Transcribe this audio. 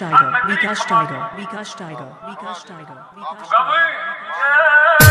Vika Steiger, Vika Steiger, Vika Steiger, Vika Steiger, Vika गा Steiger.